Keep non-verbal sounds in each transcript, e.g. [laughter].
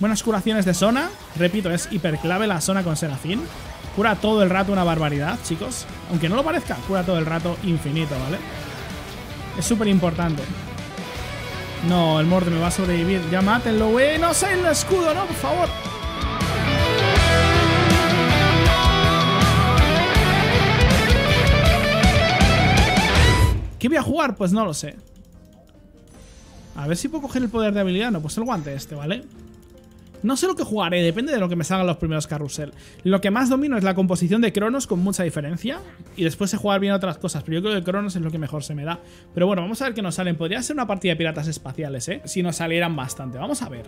Buenas curaciones de zona. Repito, es hiperclave la zona con Serafín. Cura todo el rato una barbaridad, chicos. Aunque no lo parezca, cura todo el rato infinito, ¿vale? Es súper importante. No, el Morde me va a sobrevivir. Ya mátenlo, güey. No sé el escudo, no, por favor. ¿Qué voy a jugar? Pues no lo sé. A ver si puedo coger el poder de habilidad. No, pues el guante este, ¿vale? No sé lo que jugaré, depende de lo que me salgan los primeros carrusel. Lo que más domino es la composición de Cronos con mucha diferencia. Y después sé jugar bien otras cosas, pero yo creo que Cronos es lo que mejor se me da. Pero bueno, vamos a ver qué nos salen. Podría ser una partida de piratas espaciales, ¿eh? Si nos salieran bastante. Vamos a ver.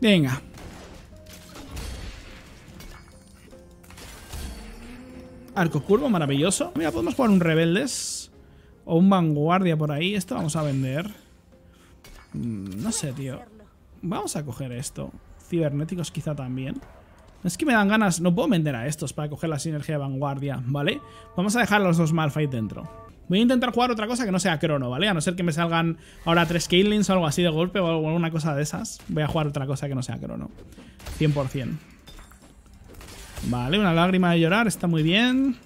Venga. Arco curvo, maravilloso. Mira, podemos jugar un rebeldes. O un vanguardia por ahí. Esto vamos a vender. Mm, no sé, tío. Vamos a coger esto. Cibernéticos quizá también. Es que me dan ganas... No puedo vender a estos para coger la sinergia de vanguardia, ¿vale? Vamos a dejar los dos Malphite dentro. Voy a intentar jugar otra cosa que no sea crono, ¿vale? A no ser que me salgan ahora tres Kaylins o algo así de golpe o alguna cosa de esas. Voy a jugar otra cosa que no sea crono. 100%. Vale, una lágrima de llorar, está muy bien.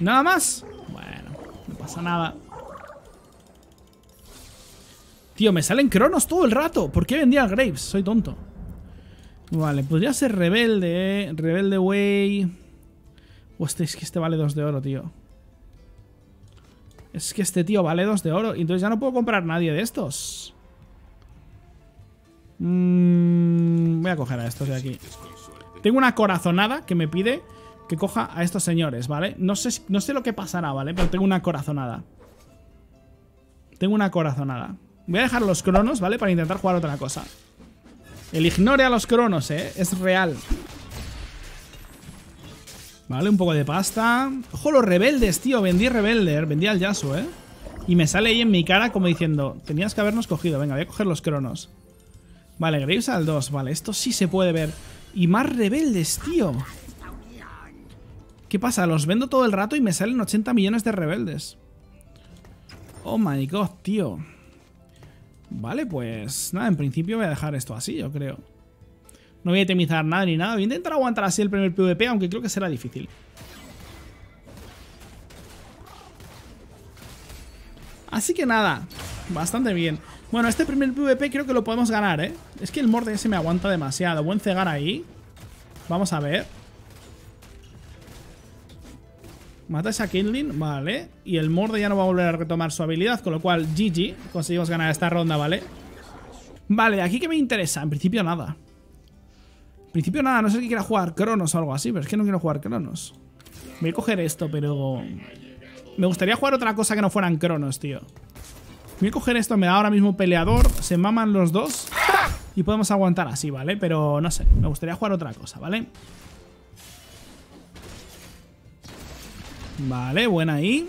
¿Nada más? Bueno, no pasa nada. Tío, me salen cronos todo el rato. ¿Por qué vendía Graves? Soy tonto. Vale, podría ser rebelde, Rebelde Way. Hostia, es que este vale 2 de oro, tío. Es que este tío vale 2 de oro. Y entonces ya no puedo comprar nadie de estos. Mm, voy a coger a estos de aquí. Tengo una corazonada que me pide que coja a estos señores, ¿vale? No sé, no sé lo que pasará, ¿vale? Pero tengo una corazonada. Tengo una corazonada. Voy a dejar los cronos, ¿vale? Para intentar jugar otra cosa. El ignore a los cronos, ¿eh? Es real. Vale, un poco de pasta. Ojo, los rebeldes, tío. Vendí rebelder. Vendí al Yasuo, ¿eh? Y me sale ahí en mi cara como diciendo, tenías que habernos cogido. Venga, voy a coger los cronos. Vale, Graves al 2. Vale, esto sí se puede ver. Y más rebeldes, tío. ¿Qué pasa? Los vendo todo el rato y me salen 80 millones de rebeldes. Oh my god, tío. Vale, pues nada, en principio voy a dejar esto así, yo creo. No voy a temizar nada ni nada. Voy a intentar aguantar así el primer PvP, aunque creo que será difícil. Así que nada, bastante bien. Bueno, este primer PvP creo que lo podemos ganar, ¿eh? Es que el Morde ese me aguanta demasiado. Buen cegar ahí. Vamos a ver. Mata a Kindling, vale. Y el Morde ya no va a volver a retomar su habilidad, con lo cual GG. Conseguimos ganar esta ronda, ¿vale? Vale, aquí que me interesa. En principio nada. En principio nada, no sé si quiera jugar Cronos o algo así, pero es que no quiero jugar Cronos. Voy a coger esto, pero... Me gustaría jugar otra cosa que no fueran Cronos, tío. Voy a coger esto, me da ahora mismo peleador. Se maman los dos. Y podemos aguantar así, ¿vale? Pero no sé, me gustaría jugar otra cosa, ¿vale? Vale, buena ahí.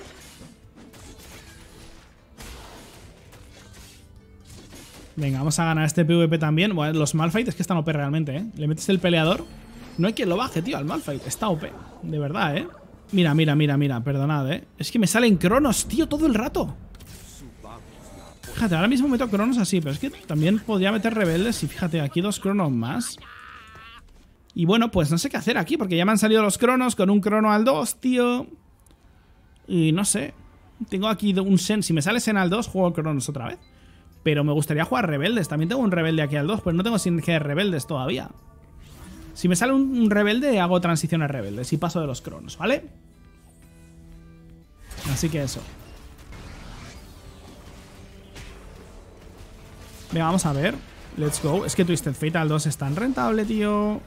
Venga, vamos a ganar este PvP también. Los Malphite es que están OP realmente, ¿eh? Le metes el peleador. No hay quien lo baje, tío, al Malphite. Está OP. De verdad, ¿eh? Mira, mira, mira, mira. Perdonad, ¿eh? Es que me salen cronos, tío, todo el rato. Fíjate, ahora mismo meto cronos así, pero es que también podría meter rebeldes. Y fíjate, aquí dos cronos más. Y bueno, pues no sé qué hacer aquí, porque ya me han salido los cronos con un crono al 2, tío. Y no sé. Tengo aquí un Sen. Si me sale Sen al 2, juego Cronos otra vez. Pero me gustaría jugar Rebeldes. También tengo un Rebelde aquí al 2, pero no tengo sinergia de Rebeldes todavía. Si me sale un, Rebelde, hago transición a Rebeldes y paso de los Cronos, ¿vale? Así que eso. Venga, vamos a ver. Let's go. Es que Twisted Fate al 2 es tan rentable, tío.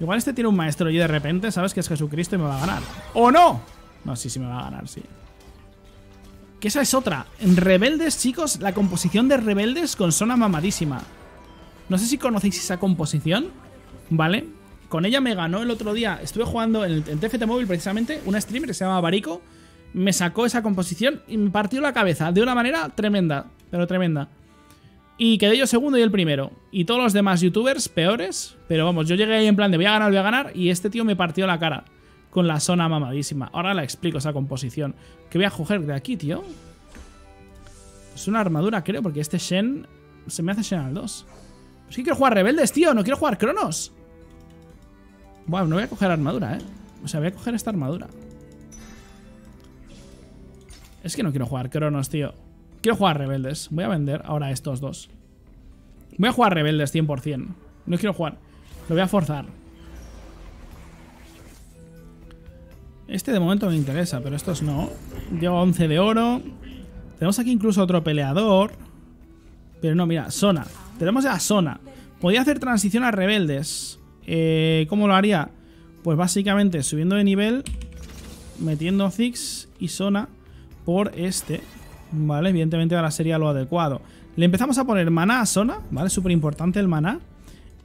Igual este tiene un maestro y de repente sabes que es Jesucristo y me va a ganar. ¡O no! No, sí, sí me va a ganar, sí. Que esa es otra. En Rebeldes, chicos, la composición de Rebeldes con zona mamadísima. No sé si conocéis esa composición, ¿vale? Con ella me ganó el otro día. Estuve jugando en, el, TFT Móvil precisamente, una streamer que se llama Barico. Me sacó esa composición y me partió la cabeza de una manera tremenda, pero tremenda. Y quedé yo segundo y el primero. Y todos los demás youtubers peores. Pero vamos, yo llegué ahí en plan de voy a ganar, voy a ganar. Y este tío me partió la cara. Con la zona mamadísima. Ahora la explico esa composición. ¿Qué voy a coger de aquí, tío? Es una armadura, creo, porque este Shen se me hace Shen al 2. Es que quiero jugar rebeldes, tío. No quiero jugar cronos. Bueno, no voy a coger armadura, ¿eh? O sea, voy a coger esta armadura. Es que no quiero jugar cronos, tío. Quiero jugar rebeldes. Voy a vender ahora estos dos. Voy a jugar rebeldes 100%. No quiero jugar. Lo voy a forzar. Este de momento me interesa, pero estos no. Llevo 11 de oro. Tenemos aquí incluso otro peleador. Pero no, mira, Sona. Tenemos a Sona. Podría hacer transición a rebeldes. Eh, ¿Cómo lo haría? Pues básicamente subiendo de nivel, metiendo Zix y Sona por este. Vale, evidentemente ahora sería lo adecuado. Le empezamos a poner maná a Sona, ¿vale? Súper importante el maná.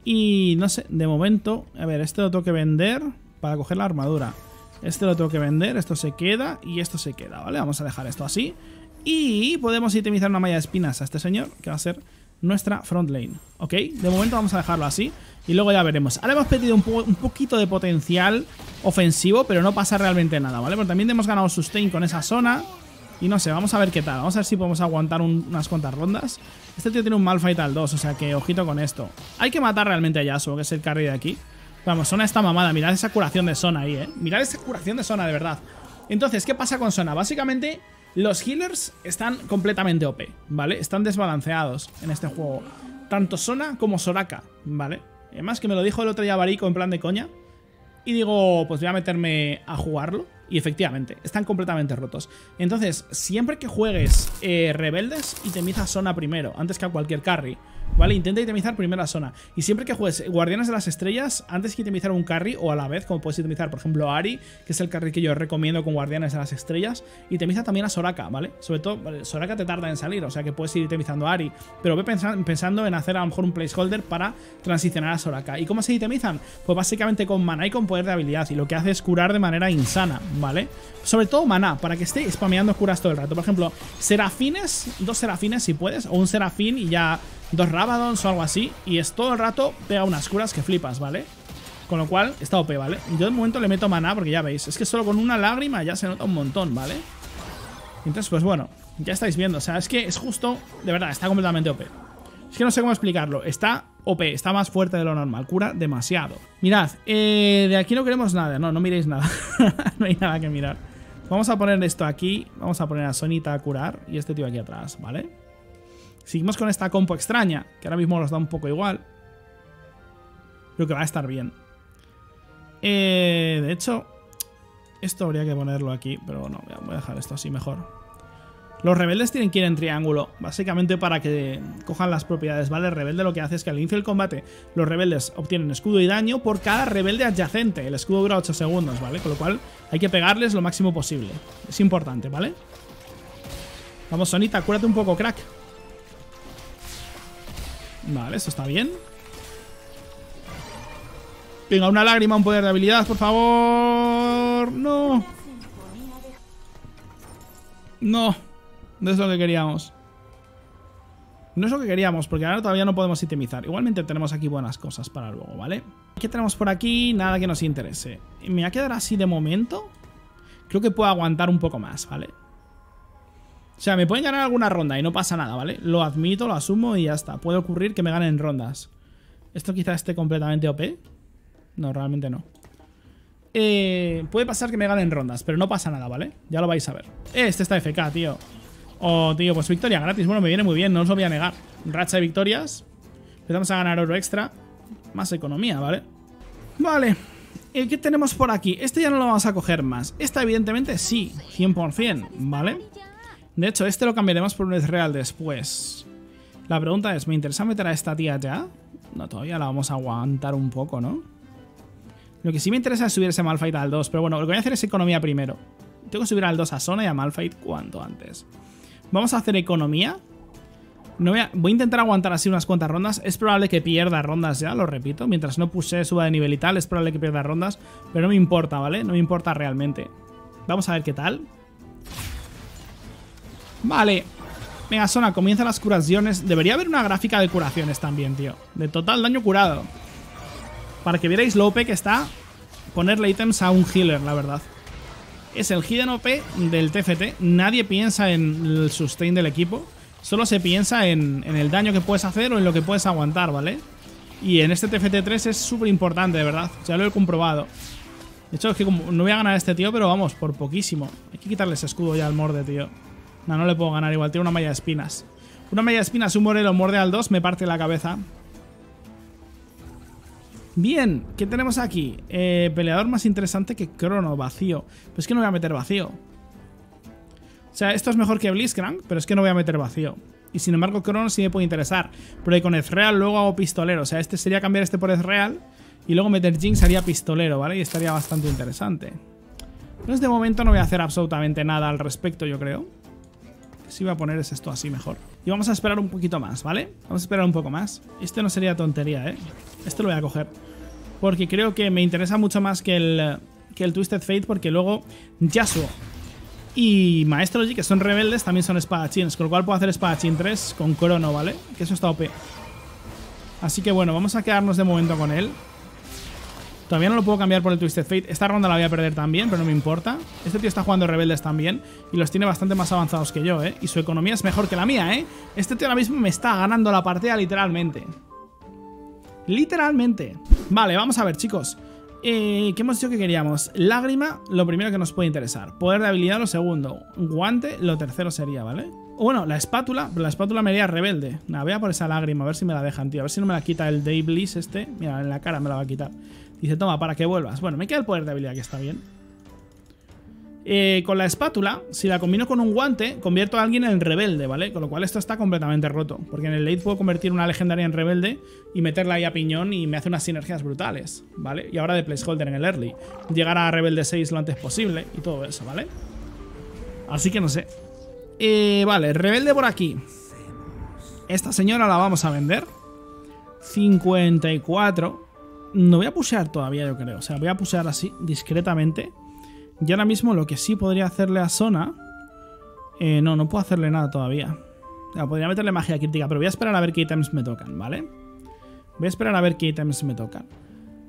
Y no sé, de momento, a ver, este lo tengo que vender para coger la armadura. Este lo tengo que vender, esto se queda y esto se queda, ¿vale? Vamos a dejar esto así. Y podemos itemizar una malla de espinas a este señor, que va a ser nuestra front lane, ¿ok? De momento vamos a dejarlo así y luego ya veremos. Ahora hemos pedido un, un, poquito de potencial ofensivo, pero no pasa realmente nada, ¿vale? Porque también hemos ganado sustain con esa zona y no sé, vamos a ver qué tal. Vamos a ver si podemos aguantar unas cuantas rondas. Este tío tiene un Malfight al 2, o sea que ojito con esto. Hay que matar realmente a Yasuo, que es el carry de aquí. Vamos, Sona está mamada. Mirad esa curación de Sona ahí, ¿eh? Mirad esa curación de Sona, de verdad. Entonces, ¿qué pasa con Sona? Básicamente, los healers están completamente OP, ¿vale? Están desbalanceados en este juego. Tanto Sona como Soraka, ¿vale? Además que me lo dijo el otro día Barico en plan de coña. Y digo, pues voy a meterme a jugarlo. Y efectivamente, están completamente rotos. Entonces, siempre que juegues eh, Rebeldes, itemiza Sona primero, antes que a cualquier carry. ¿Vale? Intenta itemizar primero la zona. Y siempre que juegues Guardianes de las Estrellas, antes que itemizar un carry o a la vez, como puedes itemizar, por ejemplo, Ari, que es el carry que yo recomiendo con Guardianes de las Estrellas, itemiza también a Soraka, ¿vale? Sobre todo, Soraka te tarda en salir, o sea que puedes ir itemizando a Ari, pero ve pensando en hacer a lo mejor un placeholder para transicionar a Soraka. ¿Y cómo se itemizan? Pues básicamente con mana y con poder de habilidad, y lo que hace es curar de manera insana, ¿vale? Sobre todo maná, para que esté spameando curas todo el rato. Por ejemplo, serafines, dos serafines si puedes, o un serafín y ya dos Rabadons o algo así. Y es todo el rato pega unas curas que flipas, ¿vale? Con lo cual, está OP, ¿vale? Yo de momento le meto maná porque ya veis, es que solo con una lágrima ya se nota un montón, ¿vale? Entonces, pues bueno, ya estáis viendo, o sea, es que es justo, de verdad, está completamente OP. Es que no sé cómo explicarlo, está OP, está más fuerte de lo normal, cura demasiado. Mirad, eh, de aquí no queremos nada, no, no miréis nada, [laughs] no hay nada que mirar. Vamos a poner esto aquí, vamos a poner a Sonita a curar y este tío aquí atrás, ¿vale? Seguimos con esta compo extraña, que ahora mismo nos da un poco igual. Creo que va a estar bien. Eh, de hecho, esto habría que ponerlo aquí, pero no, voy a dejar esto así mejor. Los rebeldes tienen que ir en triángulo, básicamente para que cojan las propiedades, ¿vale? El rebelde lo que hace es que al inicio del combate los rebeldes obtienen escudo y daño por cada rebelde adyacente. El escudo dura 8 segundos, ¿vale? Con lo cual hay que pegarles lo máximo posible. Es importante, ¿vale? Vamos, Sonita, cúrate un poco, crack. Vale, eso está bien. Venga, una lágrima, un poder de habilidad, por favor. No. No. No es lo que queríamos. No es lo que queríamos, porque ahora todavía no podemos itemizar. Igualmente tenemos aquí buenas cosas para luego, ¿vale? ¿Qué tenemos por aquí? Nada que nos interese. Me va a quedar así de momento. Creo que puedo aguantar un poco más, ¿vale? O sea, me pueden ganar alguna ronda y no pasa nada, ¿vale? Lo admito, lo asumo y ya está. Puede ocurrir que me ganen rondas. ¿Esto quizá esté completamente OP? No, realmente no. Eh, puede pasar que me ganen rondas, pero no pasa nada, ¿vale? Ya lo vais a ver. Este está FK, tío. Oh, tío, pues victoria gratis. Bueno, me viene muy bien, no os lo voy a negar. Racha de victorias. Empezamos a ganar oro extra. Más economía, ¿vale? Vale. Eh, ¿Qué tenemos por aquí? Este ya no lo vamos a coger más. Esta, evidentemente, sí. 100%, ¿vale? De hecho, este lo cambiaremos por un real después. La pregunta es, ¿me interesa meter a esta tía ya? No, todavía la vamos a aguantar un poco, ¿no? Lo que sí me interesa es subir ese Malfight al 2, pero bueno, lo que voy a hacer es economía primero. Tengo que subir al 2 a Sona y a Malfight cuanto antes. Vamos a hacer economía. No voy, a, voy, a, intentar aguantar así unas cuantas rondas. Es probable que pierda rondas ya, lo repito. Mientras no puse suba de nivel y tal, es probable que pierda rondas. Pero no me importa, ¿vale? No me importa realmente. Vamos a ver qué tal. Vale. Venga, Sona, comienzan las curaciones. Debería haber una gráfica de curaciones también, tío. De total daño curado. Para que vierais lo OP que está ponerle ítems a un healer, la verdad. Es el hidden OP del TFT. Nadie piensa en el sustain del equipo. solo se piensa en, el daño que puedes hacer o en lo que puedes aguantar, ¿vale? Y en este TFT3 es súper importante, de verdad. Ya lo he comprobado. De hecho, es que no voy a ganar a este tío, pero vamos, por poquísimo. Hay que quitarle ese escudo ya al morde, tío. No, no le puedo ganar igual. Tiene una malla de espinas. Una malla de espinas, un morelo morde al 2, me parte la cabeza. Bien, ¿qué tenemos aquí? Eh, peleador más interesante que Crono, vacío. Pues es que no voy a meter vacío. O sea, esto es mejor que Blitzcrank, pero es que no voy a meter vacío. Y sin embargo, Crono sí me puede interesar. Porque con Ezreal luego hago pistolero. O sea, este sería cambiar este por Ezreal. Y luego meter Jinx haría pistolero, ¿vale? Y estaría bastante interesante. Entonces de momento no voy a hacer absolutamente nada al respecto, yo creo. Si voy a poner es esto así mejor. Y vamos a esperar un poquito más, ¿vale? Vamos a esperar un poco más. Este no sería tontería, ¿eh? Este lo voy a coger. Porque creo que me interesa mucho más que el, que el Twisted Fate porque luego Yasuo y Maestro G, que son rebeldes, también son espadachines. Con lo cual puedo hacer espadachín 3 con Crono, ¿vale? Que eso está OP. Así que bueno, vamos a quedarnos de momento con él. Todavía no lo puedo cambiar por el Twisted Fate. Esta ronda la voy a perder también, pero no me importa. Este tío está jugando rebeldes también. Y los tiene bastante más avanzados que yo, ¿eh? Y su economía es mejor que la mía, ¿eh? Este tío ahora mismo me está ganando la partida literalmente. Literalmente. Vale, vamos a ver, chicos. Eh, ¿Qué hemos dicho que queríamos? Lágrima, lo primero que nos puede interesar. Poder de habilidad, lo segundo. Guante, lo tercero sería, ¿vale? Bueno, la espátula, pero la espátula me haría rebelde. Nada, voy a por esa lágrima, a ver si me la dejan, tío. A ver si no me la quita el Day Bliss este. Mira, en la cara me la va a quitar. Dice, toma, para que vuelvas. Bueno, me queda el poder de habilidad, que está bien. Eh, con la espátula, si la combino con un guante, convierto a alguien en rebelde, ¿vale? Con lo cual esto está completamente roto. Porque en el late puedo convertir una legendaria en rebelde y meterla ahí a piñón y me hace unas sinergias brutales, ¿vale? Y ahora de placeholder en el early. Llegar a rebelde 6 lo antes posible y todo eso, ¿vale? Así que no sé. Eh, vale, rebelde por aquí. Esta señora la vamos a vender. 54. No voy a pushear todavía, yo creo. O sea, voy a pushear así, discretamente. Y ahora mismo lo que sí podría hacerle a Sona... Eh, no, no puedo hacerle nada todavía. podría meterle magia crítica, pero voy a esperar a ver qué ítems me tocan, ¿vale? Voy a esperar a ver qué ítems me tocan.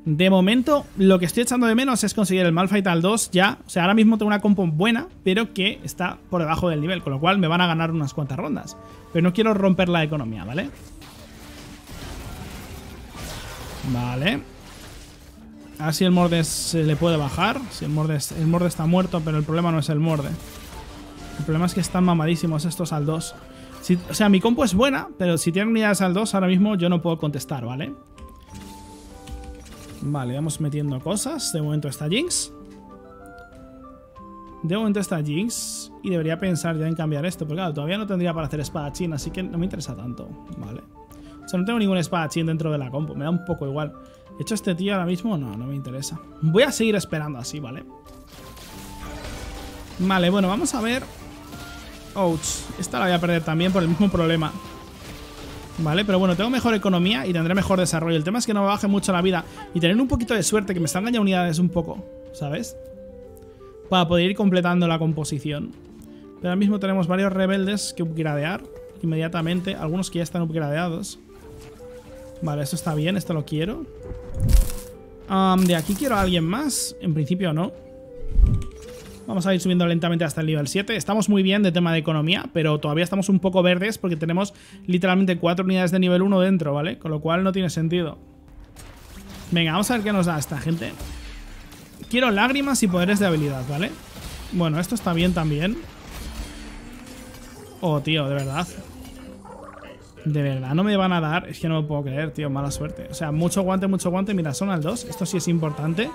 De momento, lo que estoy echando de menos es conseguir el Malphite al 2 ya. O sea, ahora mismo tengo una compo buena, pero que está por debajo del nivel, con lo cual me van a ganar unas cuantas rondas. Pero no quiero romper la economía. Vale. A ver si el morde se le puede bajar. Si el morde, el está muerto, pero el problema no es el morde. El problema es que están mamadísimos estos al 2. o sea, mi compo es buena, pero si tienen unidades al 2, ahora mismo yo no puedo contestar, ¿vale? Vale, vamos metiendo cosas. De momento está Jinx. De momento está Jinx. Y debería pensar ya en cambiar esto. Porque claro, todavía no tendría para hacer espadachín, así que no me interesa tanto. Vale. O sea, no tengo ningún espadachín dentro de la compo. Me da un poco igual. ¿He hecho este tío ahora mismo? No, no me interesa. Voy a seguir esperando así, ¿vale? Vale, bueno, vamos a ver... Ouch, esta la voy a perder también por el mismo problema. Vale, pero bueno, tengo mejor economía y tendré mejor desarrollo. El tema es que no me baje mucho la vida y tener un poquito de suerte, que me salgan ya unidades un poco, ¿sabes? Para poder ir completando la composición. Pero ahora mismo tenemos varios rebeldes que upgradear inmediatamente. Algunos que ya están upgradeados. Vale, esto está bien, esto lo quiero de aquí quiero a alguien más. En principio no. Vamos a ir subiendo lentamente hasta el nivel 7. Estamos muy bien de tema de economía, pero todavía estamos un poco verdes porque tenemos literalmente 4 unidades de nivel 1 dentro, ¿vale? Con lo cual no tiene sentido. Venga, vamos a ver qué nos da esta gente. Quiero lágrimas y poderes de habilidad, ¿vale? Bueno, esto está bien también. Oh, tío, de verdad. De verdad, no me van a dar. Es que no me puedo creer, tío. Mala suerte. O sea, mucho guante, mucho guante. Mira, son al 2. Esto sí es importante.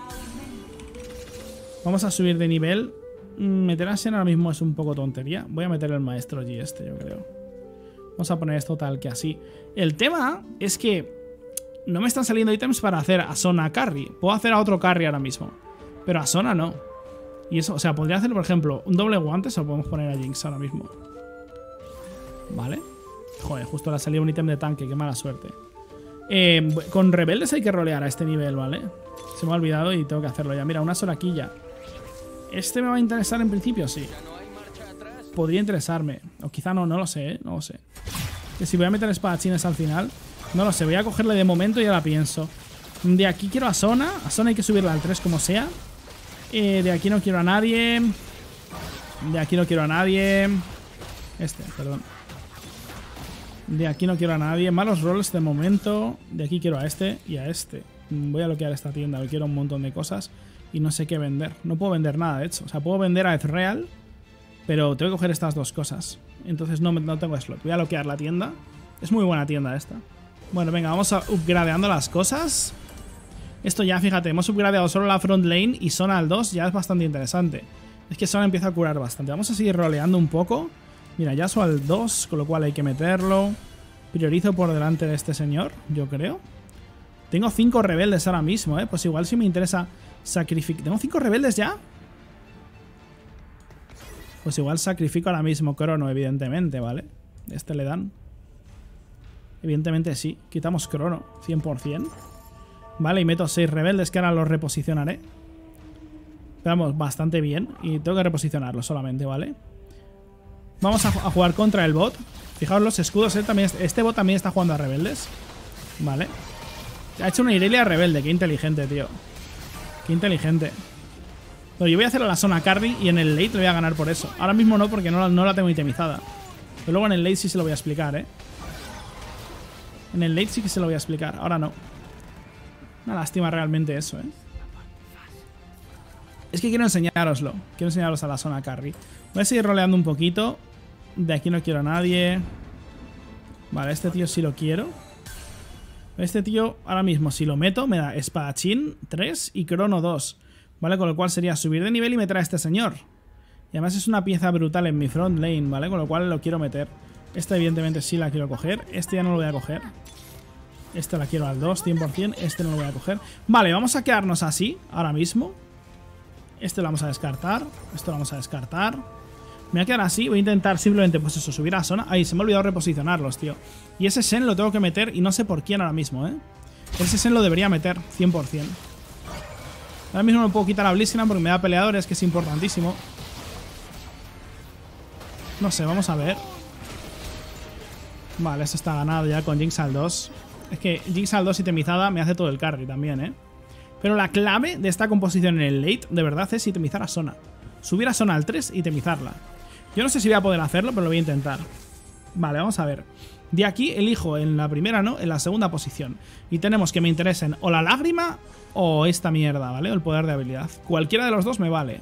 Vamos a subir de nivel. Mm, meter a Shen ahora mismo es un poco tontería. Voy a meter el maestro G este, yo creo. Vamos a poner esto tal que así. El tema es que no me están saliendo ítems para hacer a Sona carry. Puedo hacer a otro carry ahora mismo. Pero a Sona no. Y eso, o sea, podría hacer, por ejemplo, un doble guante. Se lo podemos poner a Jinx ahora mismo. ¿Vale? Joder, justo le ha salido un ítem de tanque, qué mala suerte. Eh, con rebeldes hay que rolear a este nivel, ¿vale? Se me ha olvidado y tengo que hacerlo ya. Mira, una sola quilla. ¿Este me va a interesar en principio? Sí. Podría interesarme. O quizá no, no lo sé, ¿eh? No lo sé. Que si voy a meter espadachines al final. No lo sé, voy a cogerle de momento y ya la pienso. De aquí quiero a Sona. A Sona hay que subirla al 3 como sea. Eh, de aquí no quiero a nadie. De aquí no quiero a nadie. Este, perdón. De aquí no quiero a nadie. Malos rolls de momento. De aquí quiero a este y a este. Voy a bloquear esta tienda. Quiero un montón de cosas. Y no sé qué vender. No puedo vender nada, de hecho. O sea, puedo vender a Ezreal. Pero tengo que coger estas dos cosas. Entonces no, no tengo slot. Voy a bloquear la tienda. Es muy buena tienda esta. Bueno, venga, vamos a upgradeando las cosas. Esto ya, fíjate, hemos upgradeado solo la front lane y Sona al 2 ya es bastante interesante. Es que Sona empieza a curar bastante. Vamos a seguir roleando un poco. Mira, Yasuo al 2, con lo cual hay que meterlo. Priorizo por delante de este señor, yo creo. Tengo 5 rebeldes ahora mismo, ¿eh? Pues igual si me interesa sacrificar... ¿Tengo 5 rebeldes ya? Pues igual sacrifico ahora mismo Crono, evidentemente, ¿vale? Este le dan. Evidentemente sí. Quitamos Crono, 100%. Vale, y meto 6 rebeldes que ahora los reposicionaré. Vamos, bastante bien. Y tengo que reposicionarlos solamente, ¿vale? Vamos a, jugar contra el bot. Fijaos los escudos. también, este bot también está jugando a rebeldes. Vale. Ha hecho una Irelia rebelde. Qué inteligente, tío. Qué inteligente. Yo voy a hacer a la zona carry y en el late le voy a ganar por eso. Ahora mismo no, porque no, no la tengo itemizada. Pero luego en el late sí se lo voy a explicar, ¿eh? En el late sí que se lo voy a explicar. Ahora no. Una lástima realmente eso, ¿eh? Es que quiero enseñároslo. Quiero enseñaros a la zona carry. Voy a seguir roleando un poquito. De aquí no quiero a nadie. Vale, este tío sí lo quiero. Este tío, ahora mismo, si lo meto, me da espadachín 3 y crono 2. ¿Vale? Con lo cual sería subir de nivel y meter a este señor. Y además es una pieza brutal en mi front lane, ¿vale? Con lo cual lo quiero meter. Este evidentemente sí la quiero coger. Este ya no lo voy a coger. Este la quiero al 2, 100%. Este no lo voy a coger. Vale, vamos a quedarnos así, ahora mismo. Este lo vamos a descartar. Esto lo vamos a descartar. Me voy a quedar así. Voy a intentar simplemente, pues eso, subir a zona. Ahí, se me ha olvidado reposicionarlos, tío. Y ese Sen lo tengo que meter y no sé por quién ahora mismo, ¿eh? Ese Sen lo debería meter, 100%. Ahora mismo no puedo quitar a Blissina porque me da peleadores, que es importantísimo. No sé, vamos a ver. Vale, esto está ganado ya con Jinx al 2. Es que Jinx al 2 itemizada me hace todo el carry también, ¿eh? Pero la clave de esta composición en el late, de verdad, es itemizar a Sona. Subir a Sona al 3 y itemizarla. Yo no sé si voy a poder hacerlo, pero lo voy a intentar. Vale, vamos a ver. De aquí elijo en la primera, ¿no? En la segunda posición. Y tenemos que me interesen o la lágrima o esta mierda, ¿vale? O el poder de habilidad. Cualquiera de los dos me vale.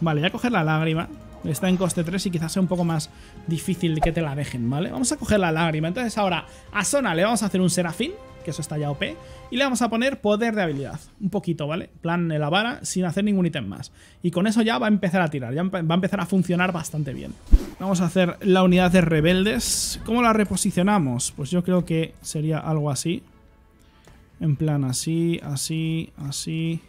Vale, voy a coger la lágrima. Está en coste 3 y quizás sea un poco más difícil que te la dejen, ¿vale? Vamos a coger la lágrima. Entonces ahora a Sona le vamos a hacer un serafín, que eso está ya OP. Y le vamos a poner poder de habilidad. Un poquito, ¿vale? Plan de la vara sin hacer ningún ítem más. Y con eso ya va a empezar a tirar. Ya va a empezar a funcionar bastante bien. Vamos a hacer la unidad de rebeldes. ¿Cómo la reposicionamos? Pues yo creo que sería algo así. En plan así, así, así...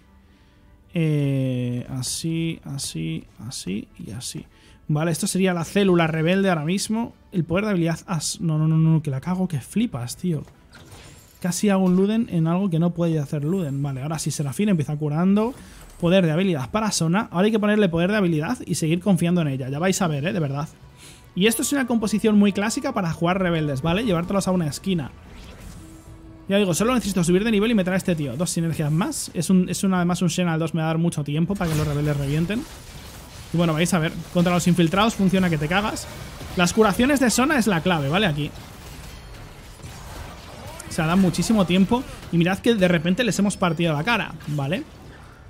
Eh, así, así, así y así. Vale, esto sería la célula rebelde ahora mismo. El poder de habilidad... As no, no, no, no, que la cago, que flipas, tío. Casi hago un Luden en algo que no puede hacer Luden. Vale, ahora sí Serafín empieza curando. Poder de habilidad para Sona. Ahora hay que ponerle poder de habilidad y seguir confiando en ella. Ya vais a ver, ¿eh? De verdad. Y esto es una composición muy clásica para jugar rebeldes, ¿vale? Llevártelos a una esquina. Ya digo, solo necesito subir de nivel y meter a este tío. Dos sinergias más. Es, un, es además un Shen al 2 me va a dar mucho tiempo para que los rebeldes revienten. Y bueno, vais a ver. Contra los infiltrados funciona que te cagas. Las curaciones de zona es la clave, ¿vale? Aquí. Sea, dan muchísimo tiempo. Y mirad que de repente les hemos partido la cara, ¿vale?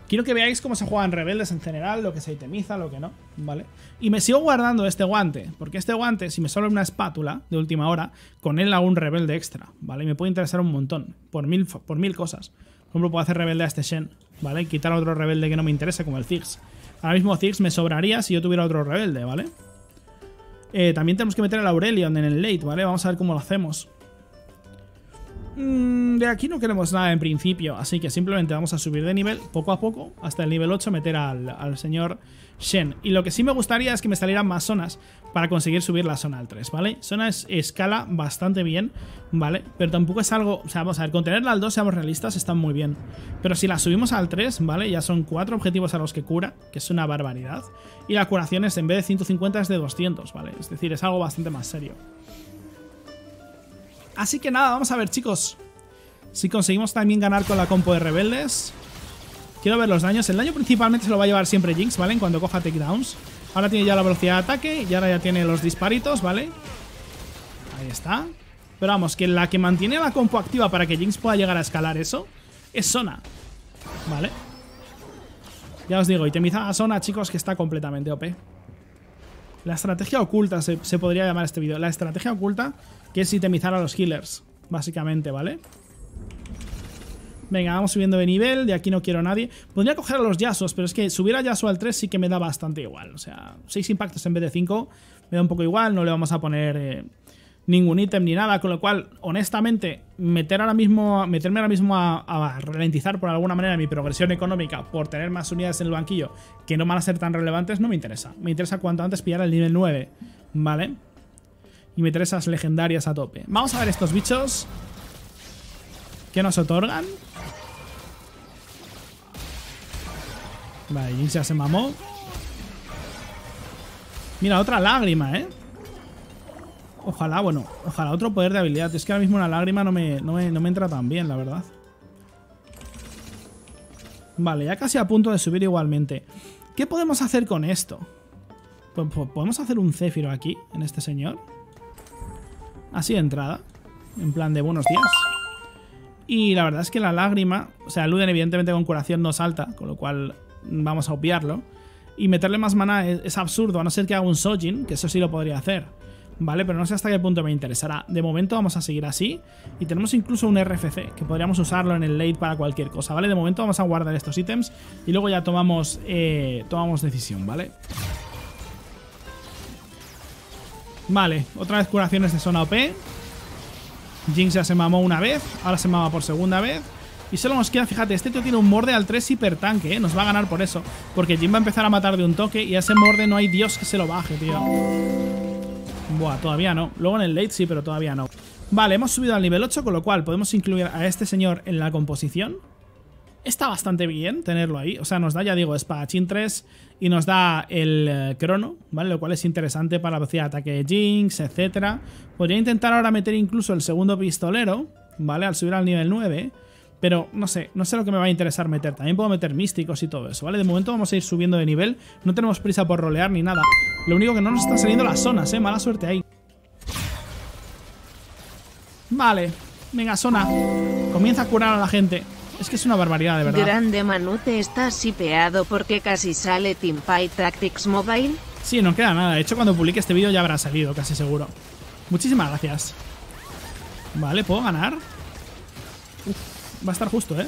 Quiero que veáis cómo se juegan rebeldes en general, lo que se itemiza, lo que no, ¿vale? Y me sigo guardando este guante, porque este guante, si me sale una espátula de última hora, con él hago un rebelde extra, ¿vale? Y me puede interesar un montón, por mil, por mil cosas. Por ejemplo, puedo hacer rebelde a este Shen, ¿vale? Y quitar otro rebelde que no me interese, como el Ziggs. Ahora mismo Ziggs me sobraría si yo tuviera otro rebelde, ¿vale? Eh, también tenemos que meter al Aurelion en el late, ¿vale? Vamos a ver cómo lo hacemos. Mm, de aquí no queremos nada en principio, así que simplemente vamos a subir de nivel poco a poco hasta el nivel 8 meter al, señor Shen. Y lo que sí me gustaría es que me salieran más zonas para conseguir subir la zona al 3, ¿vale? Zona es, escala bastante bien, ¿vale? Pero tampoco es algo... O sea, vamos a ver, con tenerla al 2, seamos realistas, está muy bien. Pero si la subimos al 3, ¿vale? Ya son 4 objetivos a los que cura, que es una barbaridad. Y la curación es, en vez de 150 es de 200, ¿vale? Es decir, es algo bastante más serio. Así que nada, vamos a ver, chicos. Si conseguimos también ganar con la compo de rebeldes. Quiero ver los daños. El daño principalmente se lo va a llevar siempre Jinx, ¿vale? En cuando coja takedowns. Ahora tiene ya la velocidad de ataque y ahora ya tiene los disparitos, ¿vale? Ahí está. Pero vamos, que la que mantiene la compo activa para que Jinx pueda llegar a escalar eso es Sona. Vale. Ya os digo, itemizada Sona, chicos, que está completamente OP. La estrategia oculta se, se podría llamar este vídeo. La estrategia oculta que es itemizar a los healers, básicamente, ¿vale? Venga, vamos subiendo de nivel, de aquí no quiero a nadie. Podría coger a los Yasuos, pero es que subir a Yasuo al 3 sí que me da bastante igual. O sea, 6 impactos en vez de 5 me da un poco igual, no le vamos a poner eh, ningún ítem ni nada, con lo cual, honestamente, meter ahora mismo, meterme ahora mismo a, a, ralentizar por alguna manera mi progresión económica por tener más unidades en el banquillo que no van a ser tan relevantes, no me interesa. Me interesa cuanto antes pillar el nivel 9, ¿vale? Y meter esas legendarias a tope. Vamos a ver estos bichos. ¿Qué nos otorgan? Vale, Jinx ya se mamó. Mira, otra lágrima, ¿eh? Ojalá, bueno, ojalá otro poder de habilidad. Es que ahora mismo una lágrima no me, no me, no me entra tan bien, la verdad. Vale, ya casi a punto de subir igualmente. ¿Qué podemos hacer con esto? ¿Podemos hacer un céfiro aquí, en este señor? Así de entrada. En plan de buenos días. Y la verdad es que la lágrima, o sea, Luden evidentemente con curación no salta, con lo cual vamos a obviarlo. Y meterle más mana es, absurdo, a no ser que haga un Sojin, que eso sí lo podría hacer. ¿Vale? Pero no sé hasta qué punto me interesará. De momento vamos a seguir así. Y tenemos incluso un RFC, que podríamos usarlo en el late para cualquier cosa, ¿vale? De momento vamos a guardar estos ítems y luego ya tomamos, eh, tomamos decisión, ¿vale? Vale, otra vez curaciones de zona OP. Jinx ya se mamó una vez, ahora se mama por segunda vez. Y solo nos queda, fíjate, este tío tiene un morde al 3 hiper tanque, ¿eh? Nos va a ganar por eso. Porque Jin va a empezar a matar de un toque y a ese morde no hay dios que se lo baje, tío. Buah, todavía no. Luego en el late sí, pero todavía no. Vale, hemos subido al nivel 8, con lo cual podemos incluir a este señor en la composición. Está bastante bien tenerlo ahí. O sea, nos da, ya digo, espadachín 3 y nos da el eh, crono, ¿vale? Lo cual es interesante para la velocidad de ataque de Jinx, etc. Podría intentar ahora meter incluso el segundo pistolero, ¿vale? Al subir al nivel 9. Pero no sé, no sé lo que me va a interesar meter. También puedo meter místicos y todo eso, ¿vale? De momento vamos a ir subiendo de nivel. No tenemos prisa por rolear ni nada. Lo único que no nos están saliendo las zonas, ¿eh? Mala suerte ahí. Vale. Venga, zona. Comienza a curar a la gente. Es que es una barbaridad, de verdad. Grande Manute está sipeado porque casi sale Teamfight Tactics Mobile. Sí, no queda nada. De hecho, cuando publique este vídeo ya habrá salido, casi seguro. Muchísimas gracias. Vale, ¿puedo ganar? Uf, va a estar justo, ¿eh?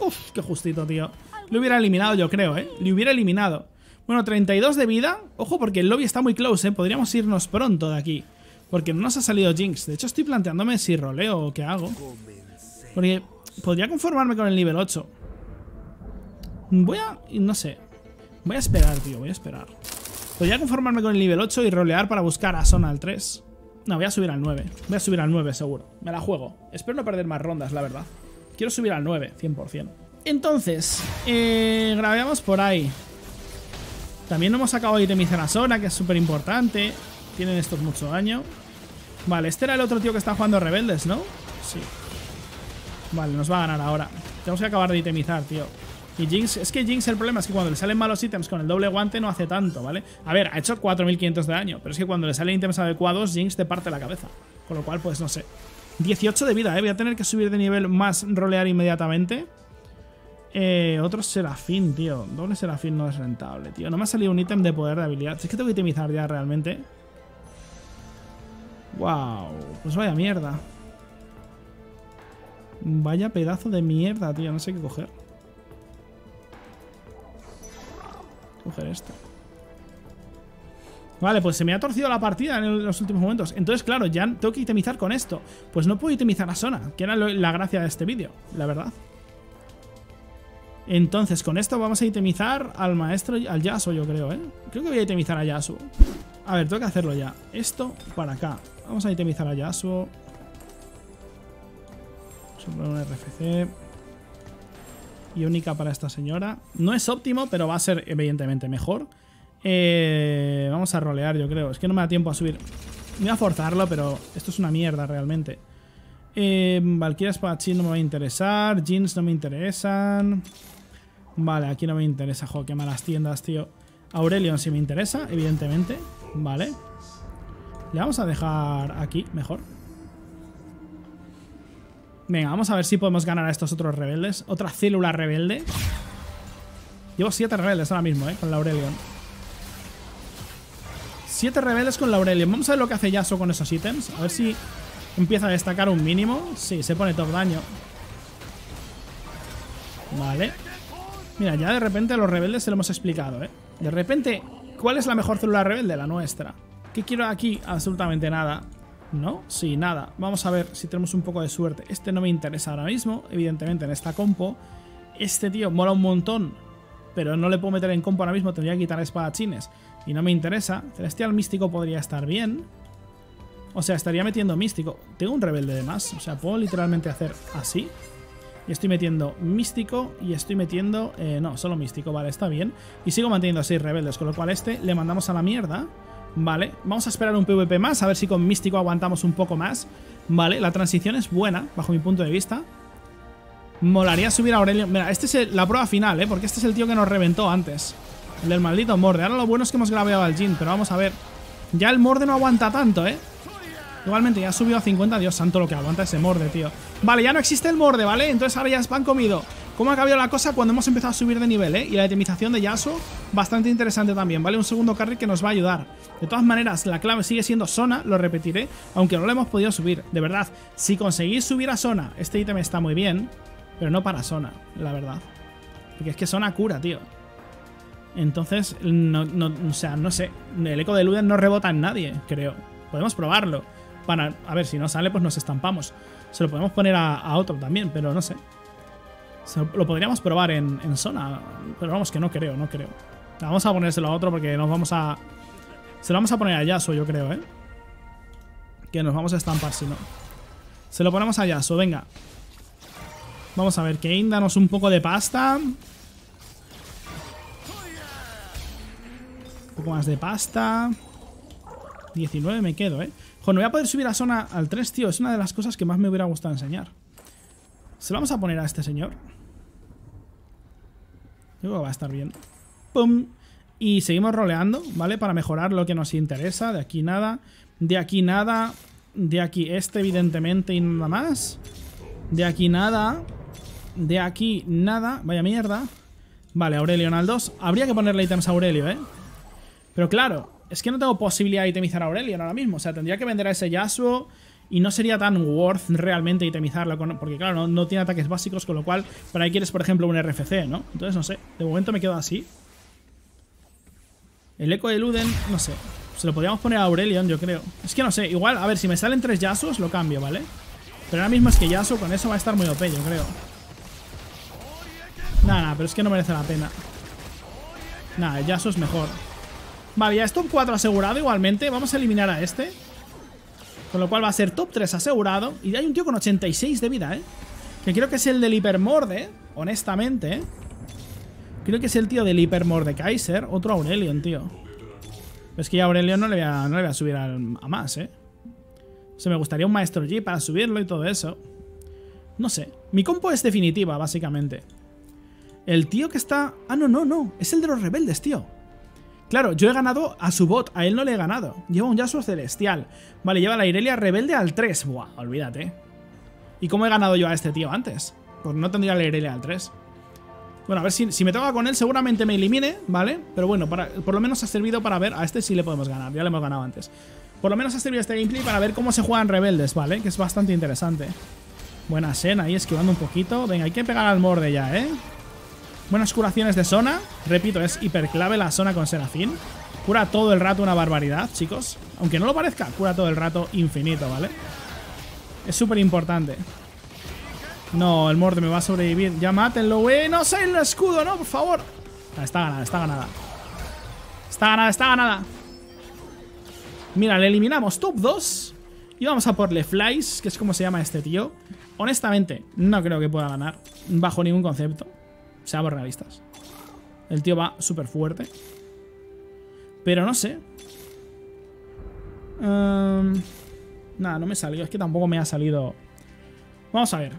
Uf, qué justito, tío. Le hubiera eliminado, yo creo, ¿eh? Le hubiera eliminado. Bueno, 32 de vida. Ojo, porque el lobby está muy close, ¿eh? Podríamos irnos pronto de aquí. Porque no nos ha salido Jinx. De hecho, estoy planteándome si roleo o qué hago. Porque podría conformarme con el nivel 8. Voy a... no sé. Voy a esperar, tío. Voy a esperar. Podría conformarme con el nivel 8 y rolear para buscar a Zona al 3. No, voy a subir al 9. Voy a subir al 9 seguro. Me la juego. Espero no perder más rondas, la verdad. Quiero subir al 9, 100%. Entonces, eh, por ahí. También hemos sacado itemizar a Zona, que es súper importante. Tienen estos mucho daño. Vale, este era el otro tío que está jugando Rebeldes, ¿no? Sí. Vale, nos va a ganar ahora. Tenemos que acabar de itemizar, tío. Y Jinx, es que Jinx el problema es que cuando le salen malos ítems con el doble guante no hace tanto, ¿vale? A ver, ha hecho 4500 de daño, pero es que cuando le salen ítems adecuados, Jinx te parte la cabeza. Con lo cual, pues no sé. 18 de vida, ¿eh? Voy a tener que subir de nivel más rolear inmediatamente. Eh, otro serafín, tío. Doble serafín no es rentable, tío. No me ha salido un ítem de poder de habilidad. Es que tengo que itemizar ya realmente. Wow, pues vaya mierda. Vaya pedazo de mierda, tío. No sé qué coger. Coger esto. Vale, pues se me ha torcido la partida en los últimos momentos. Entonces, claro, ya tengo que itemizar con esto. Pues no puedo itemizar a Sona, que era la gracia de este vídeo, la verdad. Entonces, con esto vamos a itemizar al maestro, al Yasuo, yo creo, ¿eh? Creo que voy a itemizar a Yasuo. A ver, tengo que hacerlo ya. Esto para acá. Vamos a itemizar a Yasuo. Sobre un RFC. Y única para esta señora. No es óptimo, pero va a ser evidentemente mejor. Eh, vamos a rolear, yo creo. Es que no me da tiempo a subir. Voy a forzarlo, pero esto es una mierda realmente. Eh, Valkyria no me va a interesar. Jeans no me interesan. Vale, aquí no me interesa. Joder, qué malas tiendas, tío. Aurelion sí me interesa, evidentemente. Vale. Le vamos a dejar aquí, mejor. Venga, vamos a ver si podemos ganar a estos otros rebeldes. Otra célula rebelde. Llevo siete rebeldes ahora mismo, ¿eh? Con la Aurelion. Siete rebeldes con la Aurelion. Vamos a ver lo que hace Yasuo con esos ítems. A ver si empieza a destacar un mínimo. Sí, se pone top daño. Vale. Mira, ya de repente a los rebeldes se lo hemos explicado, ¿eh? De repente, ¿cuál es la mejor célula rebelde? La nuestra. ¿Qué quiero aquí? Absolutamente nada. ¿No? Sí, nada. Vamos a ver si tenemos un poco de suerte. Este no me interesa ahora mismo, evidentemente, en esta compo. Este tío mola un montón, pero no le puedo meter en compo ahora mismo. Tendría que quitar espadachines. Y no me interesa. Celestial místico podría estar bien. O sea, estaría metiendo místico. Tengo un rebelde de más. O sea, puedo literalmente hacer así. Y estoy metiendo místico y estoy metiendo... Eh, no, solo místico, vale, está bien. Y sigo manteniendo 6 rebeldes, con lo cual este le mandamos a la mierda. Vale, vamos a esperar un PvP más, a ver si con místico aguantamos un poco más. Vale, la transición es buena, bajo mi punto de vista. Molaría subir a Aurelio. Mira, este es la prueba final, ¿eh? Porque este es el tío que nos reventó antes. El del maldito Morde. Ahora lo bueno es que hemos grabado al Jin, pero vamos a ver. Ya el Morde no aguanta tanto, ¿eh? Igualmente, ya ha subido a 50. Dios santo lo que aguanta ese Morde, tío. Vale, ya no existe el Morde, ¿vale? Entonces ahora ya es pan comido. ¿Cómo ha cambiado la cosa cuando hemos empezado a subir de nivel, eh? Y la itemización de Yasuo, bastante interesante también, ¿vale? Un segundo carry que nos va a ayudar. De todas maneras, la clave sigue siendo Sona, lo repetiré, aunque no lo hemos podido subir. De verdad, si conseguís subir a Sona, este ítem está muy bien, pero no para Sona, la verdad. Porque es que Sona cura, tío. Entonces, no, no, o sea, no sé. El eco de Luden no rebota en nadie, creo. Podemos probarlo. Para, a ver, si no sale, pues nos estampamos. Se lo podemos poner a, otro también, pero no sé. Lo podríamos probar en, zona, pero vamos que no creo, no creo. Vamos a ponérselo a otro porque nos vamos a... Se lo vamos a poner a Yasuo, yo creo, ¿eh? Que nos vamos a estampar si no. Se lo ponemos a Yasuo, venga. Vamos a ver, Kane, danos un poco de pasta. Un poco más de pasta. 19 me quedo, ¿eh? Joder, no voy a poder subir a zona al 3, tío. Es una de las cosas que más me hubiera gustado enseñar. Se lo vamos a poner a este señor. Yo creo que va a estar bien. ¡Pum! Y seguimos roleando, ¿vale? Para mejorar lo que nos interesa. De aquí nada. De aquí nada. De aquí este, evidentemente, y nada más. De aquí nada. De aquí nada. Vaya mierda. Vale, Aurelio al 2. Habría que ponerle ítems a Aurelio, ¿eh? Pero claro, es que no tengo posibilidad de itemizar a Aurelion ahora mismo. O sea, tendría que vender a ese Yasuo y no sería tan worth realmente itemizarlo. porque claro, no, tiene ataques básicos, con lo cual para ahí quieres, por ejemplo, un RFC, ¿no? Entonces, no sé. De momento me quedo así. El eco de Luden, no sé. Se lo podríamos poner a Aurelion, yo creo. Es que no sé, igual, a ver, si me salen tres Yasuos, lo cambio, ¿vale? Pero ahora mismo es que Yasuo con eso va a estar muy OP, yo creo. Nada, nada, pero es que no merece la pena. Nada, Yasuo es mejor. Vale, ya es top 4 asegurado igualmente. Vamos a eliminar a este. Con lo cual va a ser top 3 asegurado. Y hay un tío con 86 de vida, ¿eh? Que creo que es el del hipermorde, honestamente. ¿eh? Creo que es el tío del hipermorde Kaiser. Otro Aurelion, tío. es que ya Aurelion no le voy a, no le voy a subir a, más, ¿eh? O sea, me gustaría un Maestro G para subirlo y todo eso. No sé. Mi compo es definitiva, básicamente. El tío que está... Ah, no, no, no. Es el de los rebeldes, tío. Claro, yo he ganado a su bot, a él no le he ganado. Lleva un Yasuo celestial. Vale, lleva la Irelia rebelde al 3. Buah, olvídate. ¿Y cómo he ganado yo a este tío antes? Pues no tendría la Irelia al 3. Bueno, a ver si, si me toca con él seguramente me elimine, ¿vale? Pero bueno, por lo menos ha servido para ver... A este sí le podemos ganar, ya le hemos ganado antes. Por lo menos ha servido este gameplay para ver cómo se juegan rebeldes, ¿vale? Que es bastante interesante. Buena Sena ahí esquivando un poquito. Venga, hay que pegar al morde ya, ¿eh? Buenas curaciones de zona. Repito, es hiper clave la zona con Serafín. Cura todo el rato una barbaridad, chicos. Aunque no lo parezca, cura todo el rato infinito, ¿vale? Es súper importante. No, el morde me va a sobrevivir. Ya mátenlo, güey. No sé el escudo, no, por favor. Ah, está ganada, está ganada. Está ganada, está ganada. Mira, le eliminamos top 2. Y vamos a por Le Flies, que es como se llama este tío. Honestamente, no creo que pueda ganar. Bajo ningún concepto. Seamos realistas. El tío va súper fuerte. Pero no sé. Em, nada, no me salió. Es que tampoco me ha salido... Vamos a ver.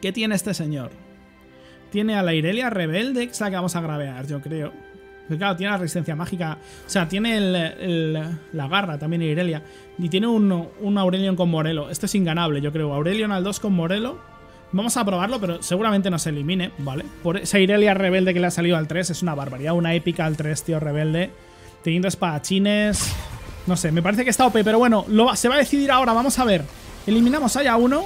¿Qué tiene este señor? Tiene a la Irelia Rebelde, que es la que vamos a gravear, yo creo. Porque claro, tiene la resistencia mágica. O sea, tiene el, la garra también Irelia. Y tiene un, un Aurelion con Morelo. Esto es inganable, yo creo. Aurelion al 2 con Morelo. Vamos a probarlo, pero seguramente no se elimine, ¿vale? Por esa Irelia rebelde que le ha salido al 3 es una barbaridad. Una épica al 3, tío, rebelde. Teniendo espadachines. No sé, me parece que está OP, pero bueno, se va a decidir ahora. Vamos a ver. Eliminamos a uno.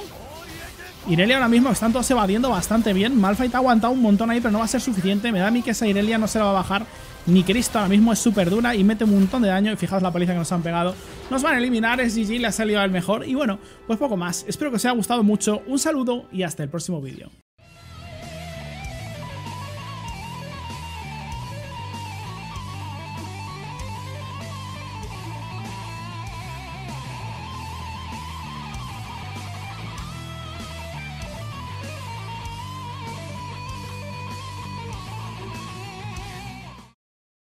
Irelia ahora mismo están todos evadiendo bastante bien. Malphite ha aguantado un montón ahí, pero no va a ser suficiente. Me da a mí que esa Irelia no se la va a bajar. Ni Cristo ahora mismo es súper dura y mete un montón de daño. Y fijaos la paliza que nos han pegado. Nos van a eliminar, es GG, le ha salido al mejor. Y bueno, pues poco más. Espero que os haya gustado mucho. Un saludo y hasta el próximo vídeo.